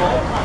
好。